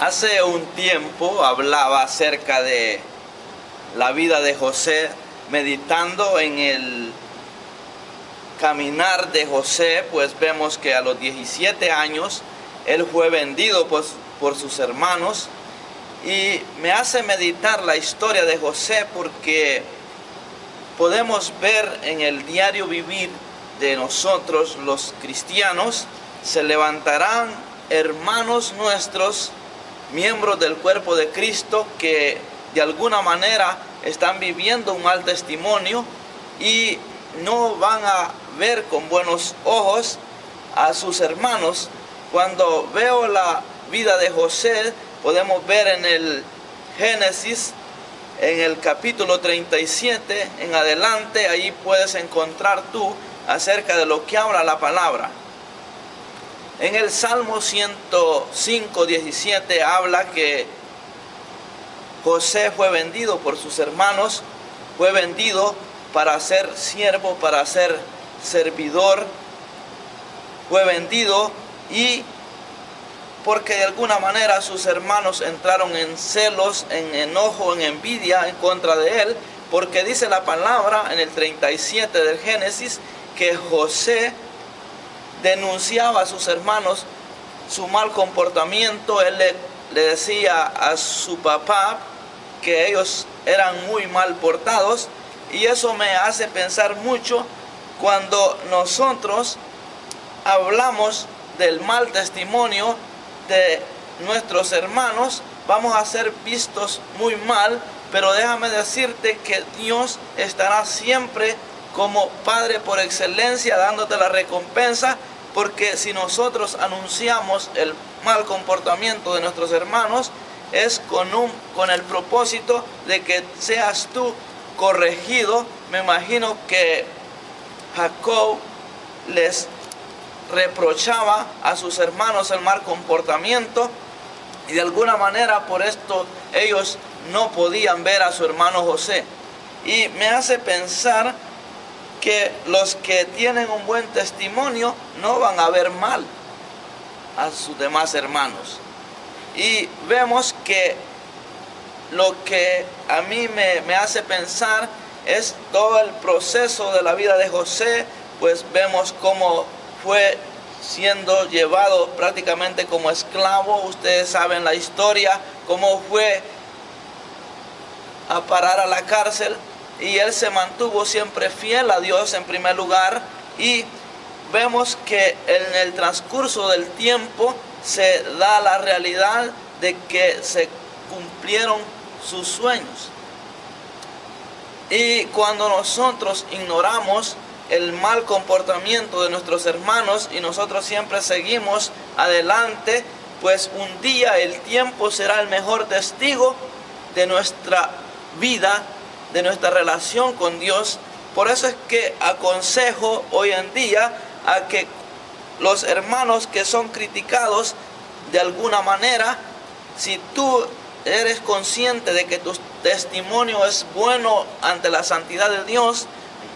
Hace un tiempo hablaba acerca de la vida de José, meditando en el caminar de José, pues vemos que a los 17 años él fue vendido por, por sus hermanos. Y me hace meditar la historia de José porque podemos ver en el diario vivir de nosotros los cristianos, se levantarán hermanos nuestros miembros del cuerpo de Cristo que de alguna manera están viviendo un mal testimonio y no van a ver con buenos ojos a sus hermanos. Cuando veo la vida de José, podemos ver en el Génesis, en el capítulo 37 en adelante, ahí puedes encontrar tú acerca de lo que habla la palabra. En el Salmo 105, 17 habla que José fue vendido por sus hermanos, fue vendido para ser siervo, para ser servidor, fue vendido y porque de alguna manera sus hermanos entraron en celos, en enojo, en envidia en contra de él, porque dice la palabra en el 37 del Génesis que José denunciaba a sus hermanos su mal comportamiento, él le, decía a su papá que ellos eran muy mal portados y eso me hace pensar mucho cuando nosotros hablamos del mal testimonio de nuestros hermanos, vamos a ser vistos muy mal, pero déjame decirte que Dios estará siempre como Padre por excelencia, dándote la recompensa, porque si nosotros anunciamos el mal comportamiento de nuestros hermanos, es con, un, con el propósito de que seas tú corregido. Me imagino que Jacob les reprochaba a sus hermanos el mal comportamiento y de alguna manera por esto ellos no podían ver a su hermano José. Y me hace pensar que los que tienen un buen testimonio no van a ver mal a sus demás hermanos. Y vemos que lo que a mí me, hace pensar es todo el proceso de la vida de José, pues vemos cómo fue siendo llevado prácticamente como esclavo, ustedes saben la historia, cómo fue a parar a la cárcel, y él se mantuvo siempre fiel a Dios en primer lugar y vemos que en el transcurso del tiempo se da la realidad de que se cumplieron sus sueños. Y cuando nosotros ignoramos el mal comportamiento de nuestros hermanos y nosotros siempre seguimos adelante, pues un día el tiempo será el mejor testigo de nuestra vida de nuestra relación con Dios. Por eso es que aconsejo hoy en día a que los hermanos que son criticados de alguna manera, si tú eres consciente de que tu testimonio es bueno ante la santidad de Dios,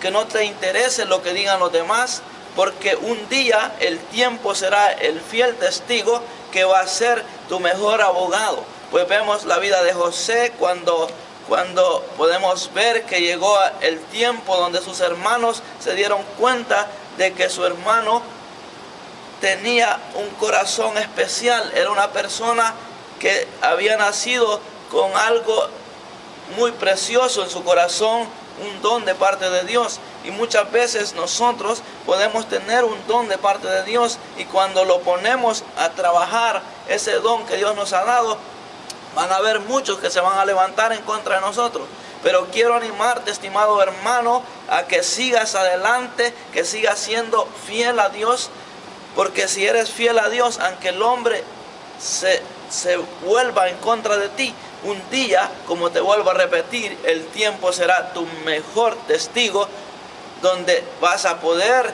que no te interese lo que digan los demás, porque un día el tiempo será el fiel testigo que va a ser tu mejor abogado. Pues vemos la vida de José cuando cuando podemos ver que llegó el tiempo donde sus hermanos se dieron cuenta de que su hermano tenía un corazón especial, era una persona que había nacido con algo muy precioso en su corazón, un don de parte de Dios. Y muchas veces nosotros podemos tener un don de parte de Dios y cuando lo ponemos a trabajar, ese don que Dios nos ha dado, Van a haber muchos que se van a levantar en contra de nosotros. Pero quiero animarte, estimado hermano, a que sigas adelante, que sigas siendo fiel a Dios. Porque si eres fiel a Dios, aunque el hombre se, se vuelva en contra de ti, un día, como te vuelvo a repetir, el tiempo será tu mejor testigo, donde vas a poder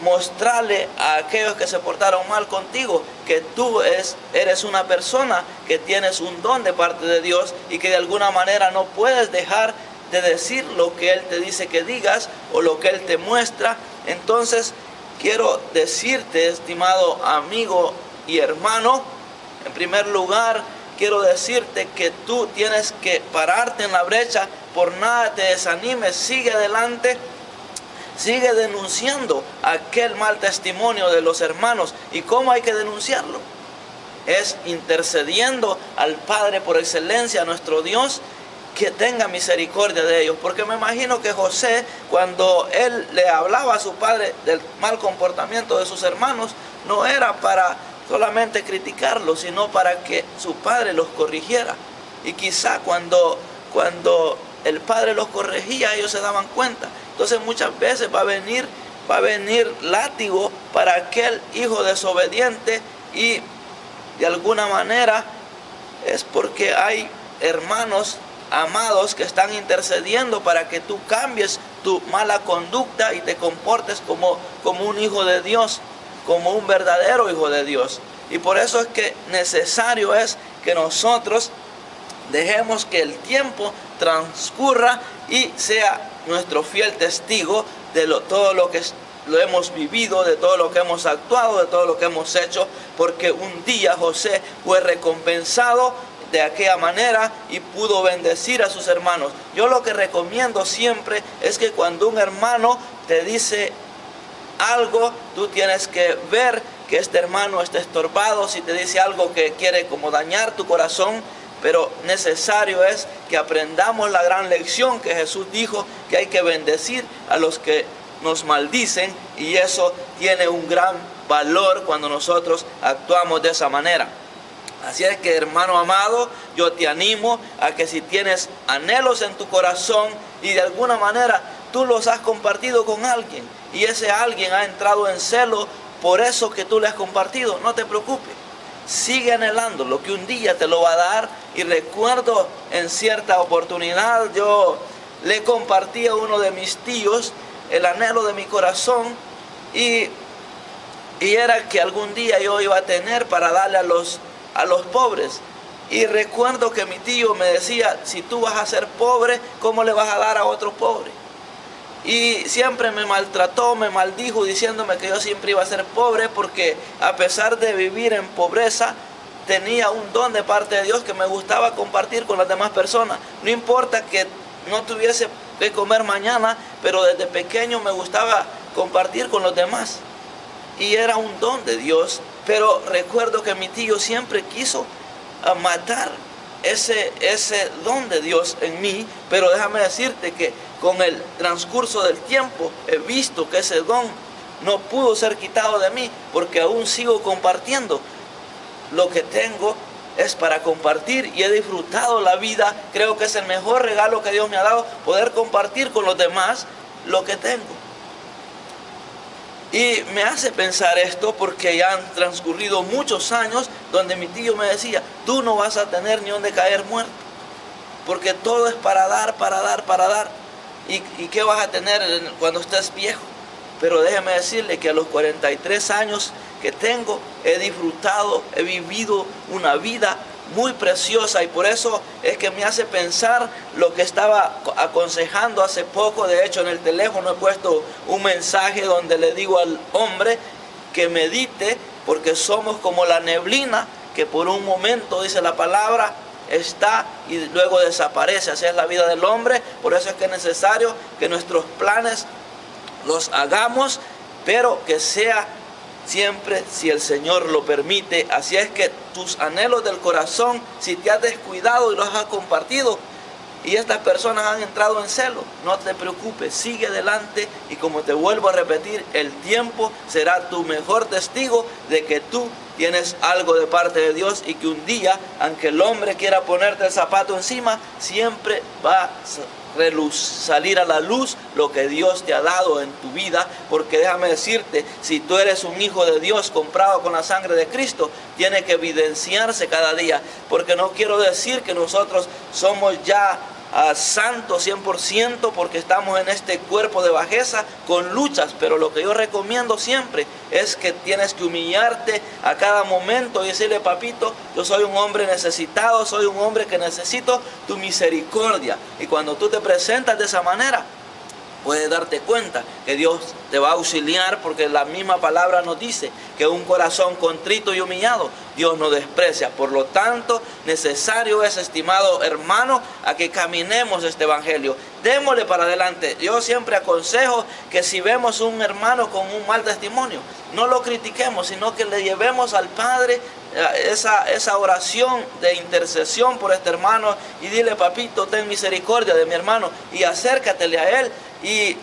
mostrarle a aquellos que se portaron mal contigo que tú es, eres una persona que tienes un don de parte de Dios y que de alguna manera no puedes dejar de decir lo que Él te dice que digas o lo que Él te muestra. Entonces quiero decirte, estimado amigo y hermano, En primer lugar, quiero decirte que tú tienes que pararte en la brecha, por nada te desanimes, sigue adelante, sigue denunciando aquel mal testimonio de los hermanos. ¿Y cómo hay que denunciarlo? Es intercediendo al Padre por excelencia, a nuestro Dios, que tenga misericordia de ellos. Porque me imagino que José, cuando él le hablaba a su padre del mal comportamiento de sus hermanos, no era para solamente criticarlos, sino para que su padre los corrigiera. Y quizá cuando, cuando el padre los corregía, ellos se daban cuenta. Entonces muchas veces va a venir, va a venir látigo para aquel hijo desobediente y de alguna manera es porque hay hermanos amados que están intercediendo para que tú cambies tu mala conducta y te comportes como, como un hijo de Dios, como un verdadero hijo de Dios. Y por eso es que necesario es que nosotros dejemos que el tiempo transcurra y sea nuestro fiel testigo de lo, todo lo que lo hemos vivido, de todo lo que hemos actuado, de todo lo que hemos hecho, porque un día José fue recompensado de aquella manera y pudo bendecir a sus hermanos. Yo lo que recomiendo siempre es que cuando un hermano te dice algo, tú tienes que ver que este hermano está estorbado, si te dice algo que quiere como dañar tu corazón, pero necesario es que aprendamos la gran lección que Jesús dijo, que hay que bendecir a los que nos maldicen y eso tiene un gran valor cuando nosotros actuamos de esa manera. Así es que hermano amado, yo te animo a que si tienes anhelos en tu corazón y de alguna manera tú los has compartido con alguien y ese alguien ha entrado en celo por eso que tú le has compartido, no te preocupes. Sigue anhelando lo que un día te lo va a dar. Y recuerdo en cierta oportunidad yo le compartí a uno de mis tíos el anhelo de mi corazón y, y era que algún día yo iba a tener para darle a los a los pobres. Y recuerdo que mi tío me decía, si tú vas a ser pobre, ¿cómo le vas a dar a otro pobre? Y siempre me maltrató, me maldijo diciéndome que yo siempre iba a ser pobre porque a pesar de vivir en pobreza, tenía un don de parte de Dios que me gustaba compartir con las demás personas. No importa que no tuviese que comer mañana, pero desde pequeño me gustaba compartir con los demás. Y era un don de Dios pero recuerdo que mi tío siempre quiso ah, matar ese, ese don de Dios en mí, pero déjame decirte que con el transcurso del tiempo he visto que ese don no pudo ser quitado de mí, porque aún sigo compartiendo. Lo que tengo es para compartir y he disfrutado la vida. Creo que es el mejor regalo que Dios me ha dado, poder compartir con los demás lo que tengo. Y me hace pensar esto porque ya han transcurrido muchos años donde mi tío me decía, tú no vas a tener ni donde caer muerto, porque todo es para dar, para dar, para dar. ¿Y, qué vas a tener cuando estés viejo? Pero déjeme decirle que a los 43 años que tengo he disfrutado, he vivido una vida muy preciosa y por eso es que me hace pensar lo que estaba aconsejando hace poco. De hecho, en el teléfono he puesto un mensaje donde le digo al hombre que medite porque somos como la neblina que por un momento, dice la palabra, está y luego desaparece. Así es la vida del hombre. Por eso es que es necesario que nuestros planes los hagamos, pero que sea siempre si el Señor lo permite. Así es que tus anhelos del corazón, si te has descuidado y los has compartido, y estas personas han entrado en celo, no te preocupes, sigue adelante y como te vuelvo a repetir, el tiempo será tu mejor testigo de que tú tienes algo de parte de Dios y que un día, aunque el hombre quiera ponerte el zapato encima, siempre va salir a la luz lo que Dios te ha dado en tu vida, porque déjame decirte, si tú eres un hijo de Dios comprado con la sangre de Cristo, tiene que evidenciarse cada día, porque no quiero decir que nosotros somos ya santo 100% porque estamos en este cuerpo de bajeza con luchas, pero lo que yo recomiendo siempre es que tienes que humillarte a cada momento y decirle, papito, yo soy un hombre necesitado, soy un hombre que necesito tu misericordia. Y cuando tú te presentas de esa manera, puedes darte cuenta que Dios te va a auxiliar porque la misma palabra nos dice que un corazón contrito y humillado Dios no desprecia. Por lo tanto, necesario es, estimado hermano, a que caminemos este evangelio. Démosle para adelante. Yo siempre aconsejo que si vemos un hermano con un mal testimonio, no lo critiquemos, sino que le llevemos al Padre eh, esa, esa oración de intercesión por este hermano y dile, papito, ten misericordia de mi hermano y acércatele a él y,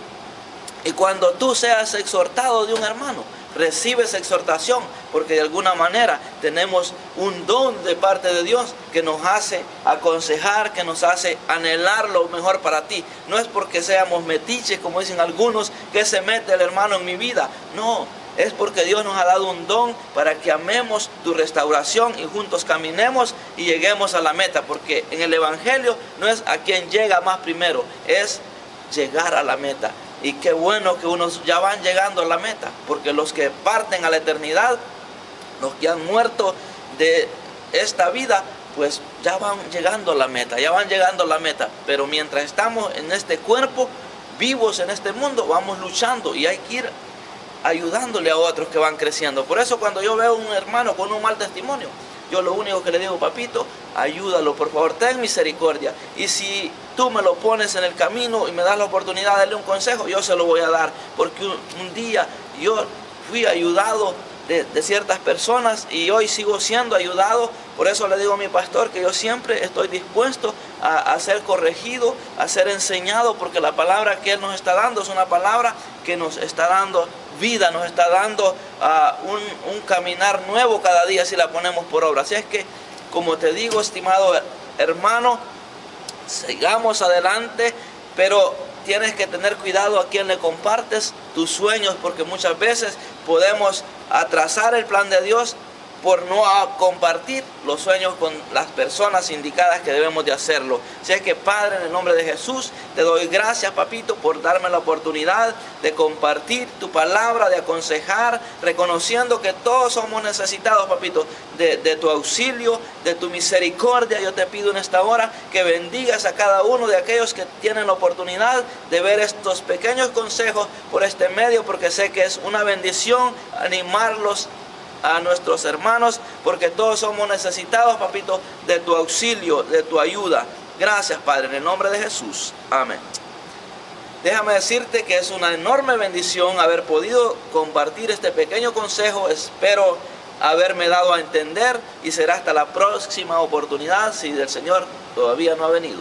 cuando tú seas exhortado de un hermano, recibes exhortación, porque de alguna manera tenemos un don de parte de Dios que nos hace aconsejar, que nos hace anhelar lo mejor para ti. No es porque seamos metiches, como dicen algunos, que se mete el hermano en mi vida. No, es porque Dios nos ha dado un don para que amemos tu restauración y juntos caminemos y lleguemos a la meta, porque en el Evangelio no es a quien llega más primero, es llegar a la meta. Y qué bueno que unos ya van llegando a la meta, porque los que parten a la eternidad, los que han muerto de esta vida, pues ya van llegando a la meta, ya van llegando a la meta. Pero mientras estamos en este cuerpo, vivos en este mundo, vamos luchando y hay que ir ayudándole a otros que van creciendo. Por eso cuando yo veo un hermano con un mal testimonio, yo lo único que le digo, papito, ayúdalo, por favor, ten misericordia. Y si tú me lo pones en el camino y me das la oportunidad de darle un consejo, yo se lo voy a dar. Porque un, día yo fui ayudado de, ciertas personas y hoy sigo siendo ayudado. Por eso le digo a mi pastor que yo siempre estoy dispuesto a, ser corregido, a ser enseñado, porque la palabra que Él nos está dando es una palabra que nos está dando vida, nos está dando ah, un, un, caminar nuevo cada día si la ponemos por obra. Así es que, como te digo, estimado hermano, sigamos adelante, pero tienes que tener cuidado a quien le compartes tus sueños, porque muchas veces podemos atrasar el plan de Dios por no compartir los sueños con las personas indicadas que debemos de hacerlo. Así es que Padre, en el nombre de Jesús, te doy gracias, papito, por darme la oportunidad de compartir tu palabra, de aconsejar, reconociendo que todos somos necesitados, papito, de, de tu auxilio, de tu misericordia. Yo te pido en esta hora que bendigas a cada uno de aquellos que tienen la oportunidad de ver estos pequeños consejos por este medio, porque sé que es una bendición animarlos a nuestros hermanos, porque todos somos necesitados, papito, de tu auxilio, de tu ayuda. Gracias, Padre, en el nombre de Jesús. Amén. Déjame decirte que es una enorme bendición haber podido compartir este pequeño consejo. Espero haberme dado a entender y será hasta la próxima oportunidad si el Señor todavía no ha venido.